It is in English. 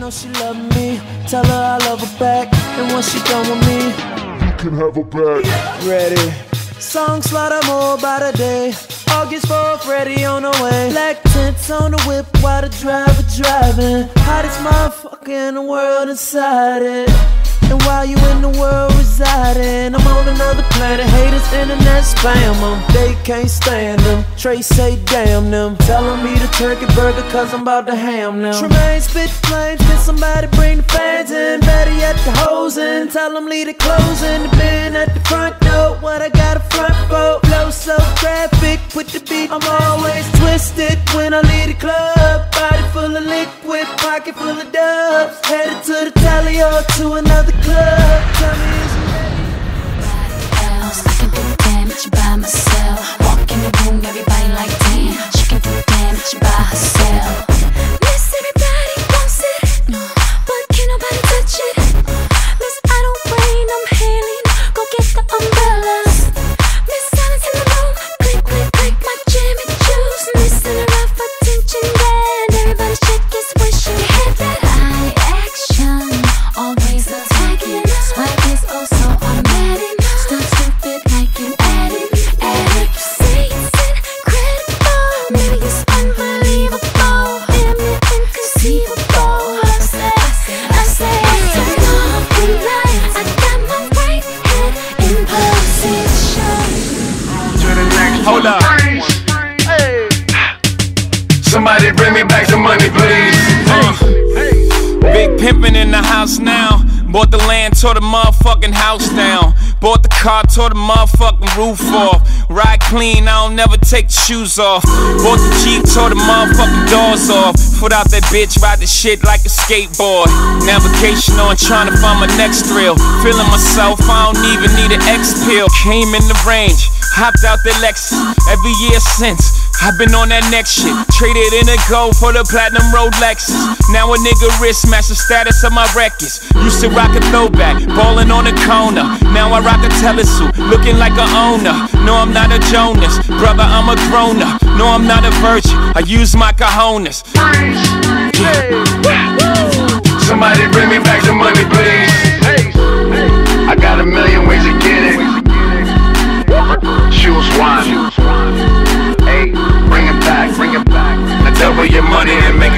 know she love me. Tell her I love her back. And once she done with me, you can have her back. Ready. Song slaughter more by the day. August 4th, ready on the way. Black tents on the whip while the driver driving. Hottest motherfucker in the world inside it. And while you in the world residing, Another planet. Haters, internet spam them. They can't stand them. Trey say damn them. Telling me the turkey burger cause I'm about to ham them. Tremaine spit flames, can somebody bring the fans in? Better yet, the hoes in. Tell them leave the clothes in. The bin at the front door. What I got a front for? Flow so graphic, put the beat. I'm always twisted when I leave the club. Body full of liquid, pocket full of dubs. Headed to the tally or to another club. Somebody bring me back some money, please. Uh, big pimpin' in the house now. Bought the land, tore the motherfucking house down. Bought the car, tore the motherfucking roof off. Ride clean, I don't never take the shoes off. Bought the Jeep, tore the motherfucking doors off. Put out that bitch, ride the shit like a skateboard. Navigation on, trying to find my next thrill. Feeling myself, I don't even need an X pill. Came in the range, hopped out the Lexus. Every year since. I've been on that next shit. Traded in a gold for the platinum Rolexes. Now a nigga wrist match the status of my records. Used to rock a throwback, ballin' on a corner. Now I rock a telesuit, looking like a owner. No, I'm not a Jonas, brother, I'm a grown up. No, I'm not a virgin, I use my cojones. Somebody bring me back the money, please. I got a million ways to get it. Choose one. your money and make